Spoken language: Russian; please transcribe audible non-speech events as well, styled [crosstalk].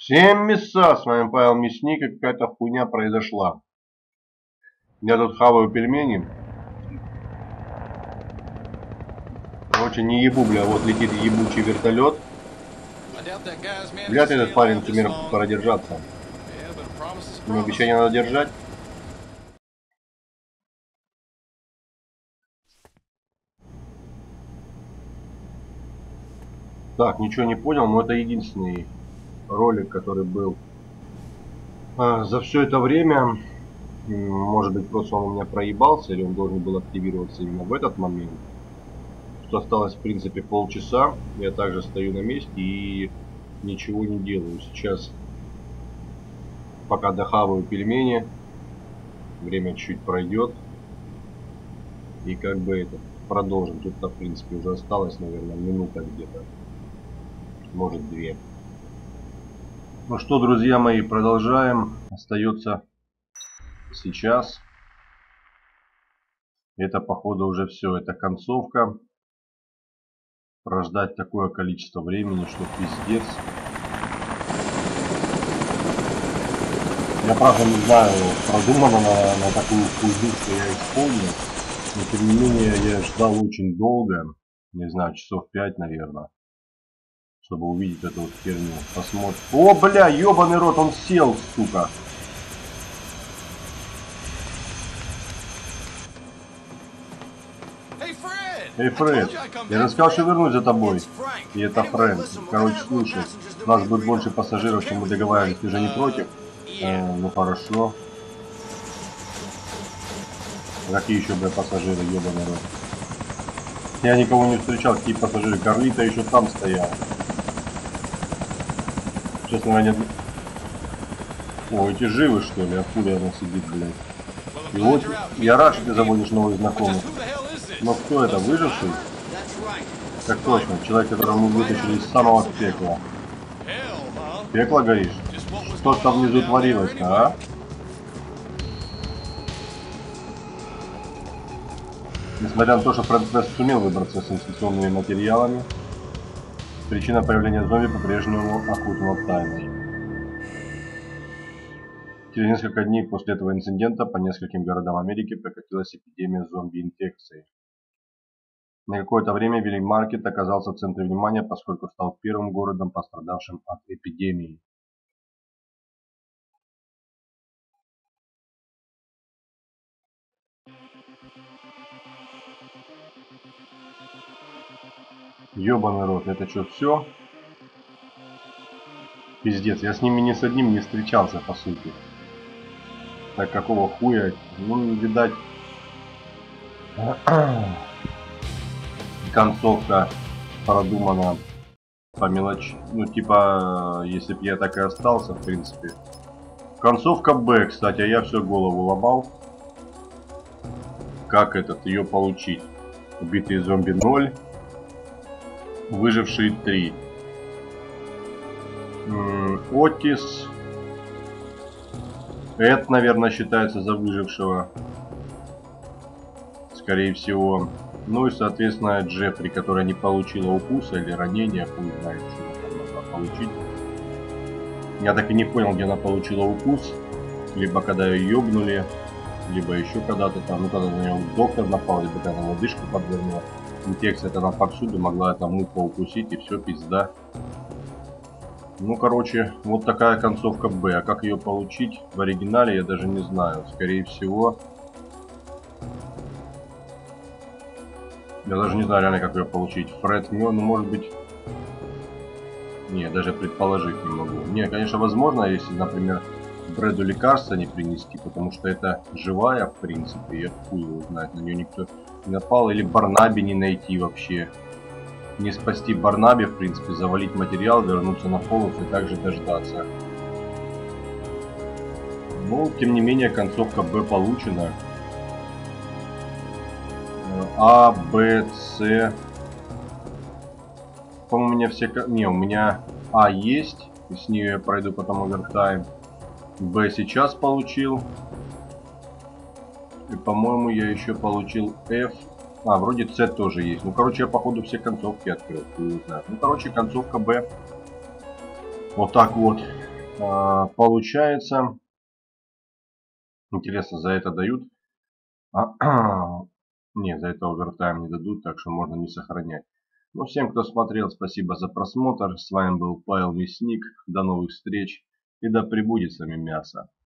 Всем мяса, с вами Павел Мясник, и какая-то хуйня произошла. Я тут хаваю пельмени. Короче, не ебу, бля, вот летит ебучий вертолет. Вряд ли этот парень сумеет продержаться. Ему обещание надо держать. Так, ничего не понял, но это единственный ролик, который был а, за все это время. Может быть, просто он у меня проебался, или он должен был активироваться именно в этот момент. Что осталось, в принципе, полчаса. Я также стою на месте и ничего не делаю. Сейчас, пока дохаваю пельмени, время чуть пройдет. И как бы это продолжим. Тут-то, в принципе, уже осталось, наверное, минута где-то. Может, две. Ну что, друзья мои, продолжаем. Остается сейчас. Это, походу, уже все. Это концовка. Прождать такое количество времени, что пиздец. Я правда не знаю, продумано на, на такую хуйню, что я исполнил. Но тем не менее, я ждал очень долго. Не знаю, часов пять, наверное чтобы увидеть эту вот херню. Посмотрим. О, бля, ебаный рот, он сел, сука. Эй, Фред, я же сказал, что вернусь за тобой. И это Фрэнк. Короче, слушай, у нас будет больше пассажиров, чем мы договаривались. Ты же не против? Э, ну хорошо. Какие еще, бля, пассажиры, ебаный рот? Я никого не встречал, какие пассажиры. Карлита еще там стоял. Честно говоря, нет... О, эти живы, что ли? Откуда она сидит, блядь? И вот, я рад, что ты заводишь новых знакомых. Но кто это, выживший? Так точно, человек, которого мы вытащили из самого пекла. Пекло, говоришь? Что там внизу творилось-то, а? Несмотря на то, что Вест сумел выбраться с инфекционными материалами, Причина появления зомби по-прежнему окутана тайной. Через несколько дней после этого инцидента по нескольким городам Америки прокатилась эпидемия зомби-инфекции. На какое-то время Вилли-Маркет оказался в центре внимания, поскольку стал первым городом, пострадавшим от эпидемии. Ёбаный рот, это что, все? Пиздец, я с ними ни с одним не встречался, по сути. Так какого хуя? Ну, видать... Концовка продумана по мелочи. Ну, типа, если бы я так и остался, в принципе. Концовка Б, кстати, а я все голову ломал. Как этот, ее получить? Убитые зомби 0 выжившие три. Отис. Эд, наверное, считается за выжившего. Скорее всего. Ну и, соответственно, Джеффри, которая не получила укуса или ранения, хуй знает, что она получить. Я так и не понял, где она получила укус. Либо когда ее ёбнули, либо еще когда-то там, ну когда на нее доктор напал, либо когда лодыжку подвернула. Инфекция это она повсюду, могла эта муха укусить и все, пизда. Ну, короче, вот такая концовка Б. А как ее получить в оригинале, я даже не знаю. Скорее всего... Я даже не знаю реально, как ее получить. Фред ну, может быть... Не, даже предположить не могу. Не, конечно, возможно, если, например, Брэду лекарства не принести, потому что это живая, в принципе, я хуй его знает, на нее никто не напал, или Барнаби не найти вообще. Не спасти Барнаби, в принципе, завалить материал, вернуться на полос и также дождаться. Но, тем не менее, концовка Б получена. А, Б, С. По-моему, у меня все... Не, у меня А есть. С нее я пройду потом овертайм. Б сейчас получил. И, по-моему, я еще получил F. А, вроде С тоже есть. Ну, короче, я, походу, все концовки открыл. Не знаю. Ну, короче, концовка Б. Вот так вот. А, получается, интересно, за это дают? А, [clears throat] не, за это овертайм не дадут, так что можно не сохранять. Ну, всем, кто смотрел, спасибо за просмотр. С вами был Павел Мясник. До новых встреч. И да пребудет с вами мясо.